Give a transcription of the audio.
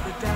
The dice,